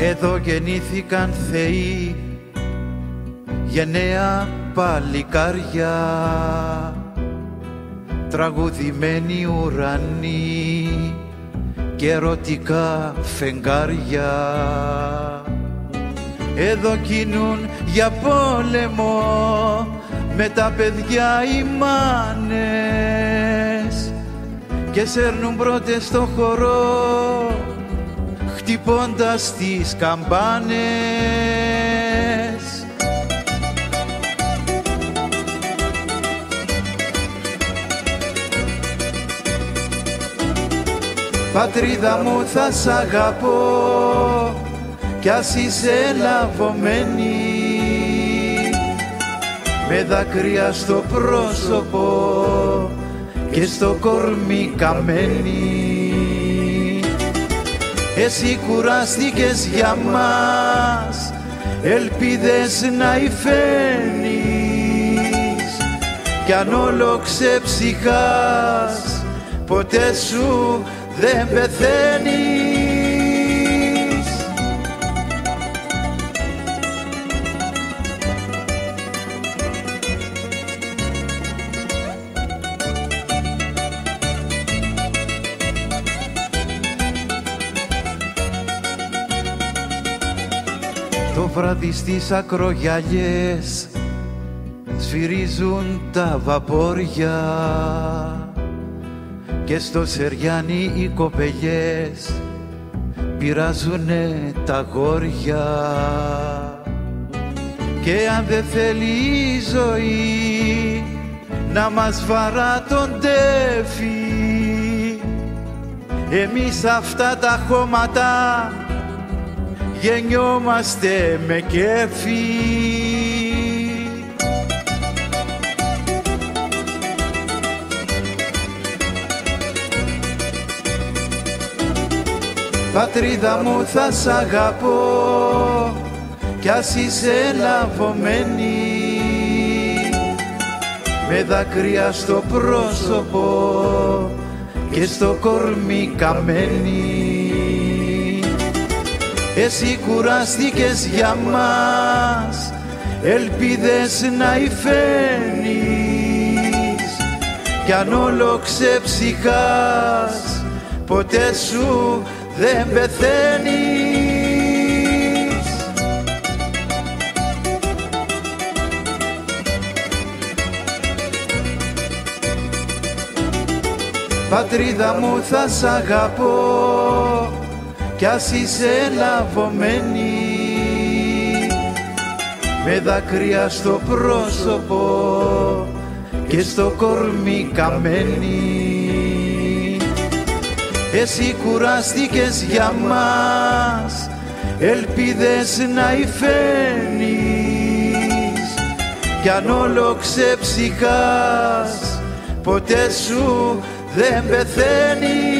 Εδώ γεννήθηκαν θεοί γενναία παλικάρια. Τραγουδημένοι ουρανοί και ερωτικά φεγγάρια. Εδώ κινούν για πόλεμο με τα παιδιά οι μάνες και σέρνουν πρώτες στο χορό χτυπώντας τις καμπάνες. Πατρίδα μου θα σ' αγαπώ κι ας είσαι λαβωμένη. Με δάκρυα στο πρόσωπο και στο κορμί καμένη εσύ κουράστηκες για μας ελπίδες να υφαίνεις. Κι αν όλο ξεψυχάς ποτέ σου δεν πεθαίνεις Το βράδυ στις ακρογιαλιές σφυρίζουν τα βαπόρια και στο Σεριάνι οι κοπελιές πειράζουνε τα γόρια. Και αν δεν θέλει η ζωή να μας βαρά τον τέφι εμείς αυτά τα χώματα γεννιόμαστε με κέφι. Πατρίδα μου θα σ' αγαπώ κι ας είσαι λαβωμένη. Με δάκρυα στο πρόσωπο και στο κορμί καμένη εσύ κουράστηκες για μας ελπίδες να υφαίνεις. Κι αν όλο ξεψυχάς ποτέ σου δεν πεθαίνεις. Πατρίδα μου θα σ' αγαπώ κι ας είσαι λαβωμένη με δάκρυα στο πρόσωπο και στο κορμί καμένη. Εσύ κουράστηκες για μας ελπίδες να υφαίνεις. Κι αν όλο ξεψυχάς ποτέ σου δεν πεθαίνεις